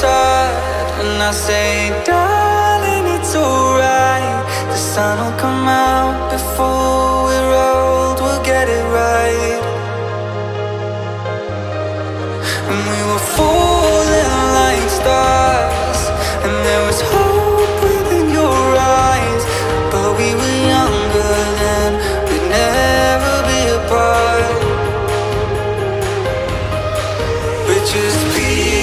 tired and I say, darling, it's alright. The sun will come out before we're old, we'll get it right. And we were falling like stars, and there was hope within your eyes. But we were younger then, we'd never be apart. We're just people.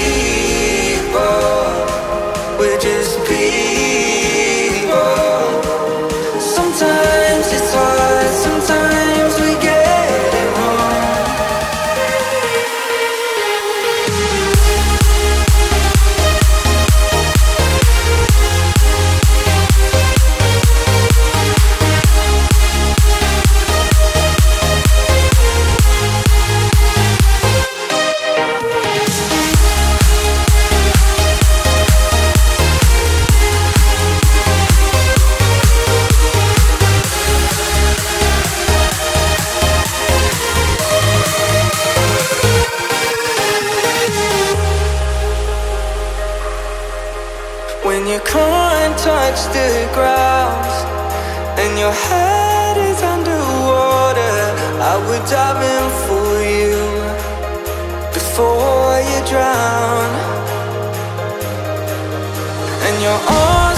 When you can't touch the ground and your head is underwater, I would dive in for you before you drown. And you're asking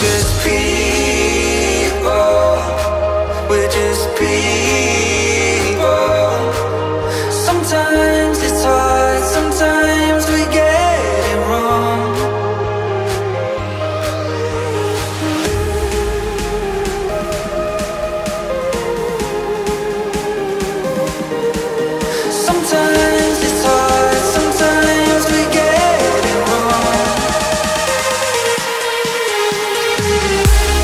just people. We're just people. Sometimes it's hard, We're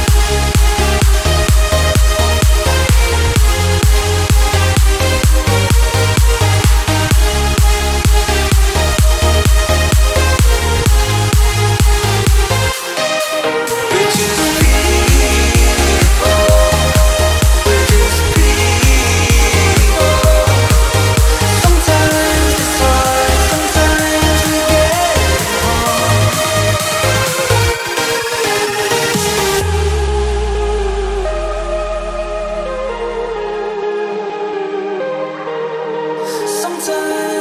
Sometimes